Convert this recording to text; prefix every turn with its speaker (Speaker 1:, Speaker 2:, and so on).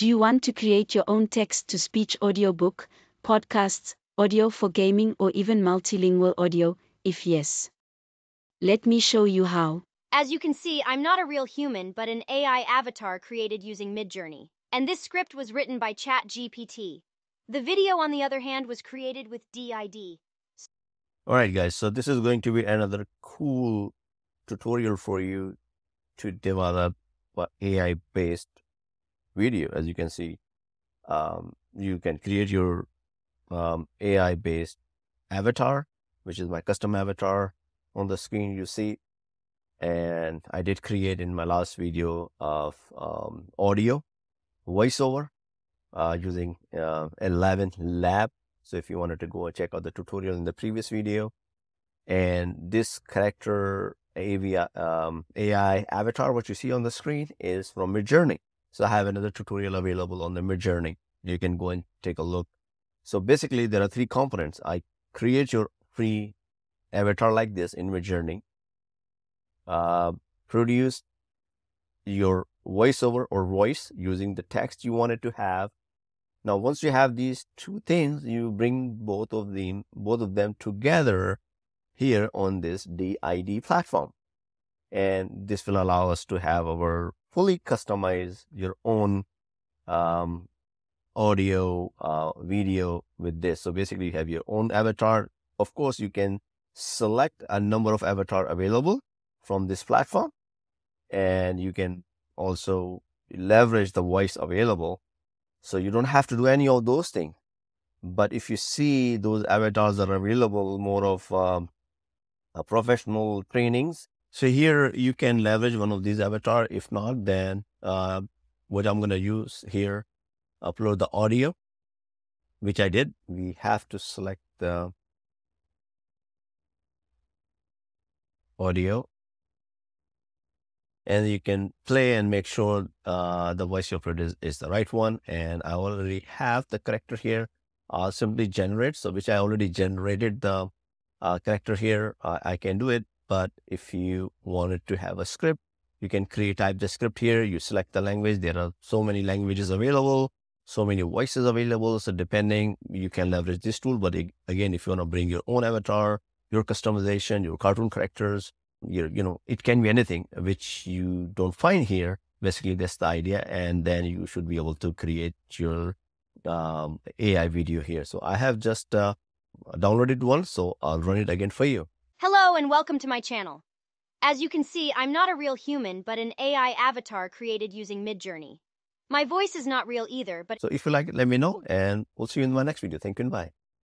Speaker 1: Do you want to create your own text to speech audiobook, podcasts, audio for gaming, or even multilingual audio? If yes, let me show you how.
Speaker 2: As you can see, I'm not a real human, but an AI avatar created using Midjourney. And this script was written by ChatGPT. The video, on the other hand, was created with DID.
Speaker 3: All right, guys. So this is going to be another cool tutorial for you to develop AI-based video. As you can see, um, you can create your um, AI-based avatar, which is my custom avatar on the screen you see. And I did create in my last video of um, audio voiceover uh, using uh, 11 lab. So if you wanted to go and check out the tutorial in the previous video and this character um, AI avatar, what you see on the screen is from Midjourney. So I have another tutorial available on the Midjourney. You can go and take a look. So basically there are three components. I create your free avatar like this in Midjourney, uh, produce your voiceover or voice using the text you wanted to have. Now, once you have these two things, you bring both of them, both of them together here on this DID platform. And this will allow us to have our fully customize your own um, audio, uh, video with this. So basically you have your own avatar. Of course, you can select a number of avatar available from this platform and you can also leverage the voice available. So you don't have to do any of those things. But if you see those avatars that are available, more of um, professional trainings. So here you can leverage one of these avatar. If not, then uh, what I'm going to use here, upload the audio, which I did. We have to select the audio and you can play and make sure uh, the voice you put is, is the right one. And I already have the character here. I'll simply generate. So which I already generated the uh, character here. Uh, I can do it. But if you wanted to have a script, you can create type the script here. You select the language. There are so many languages available, so many voices available. So depending, you can leverage this tool. But again, if you want to bring your own avatar, your customization, your cartoon characters, your, you know, it can be anything which you don't find here. Basically, that's the idea. And then you should be able to create your um, AI video here. So I have just uh, downloaded one, so I'll run it again for you.
Speaker 2: Hello and welcome to my channel. As you can see, I'm not a real human, but an AI avatar created using Midjourney. My voice is not real either, but...
Speaker 3: So if you like it, let me know, and we'll see you in my next video. Thank you and bye.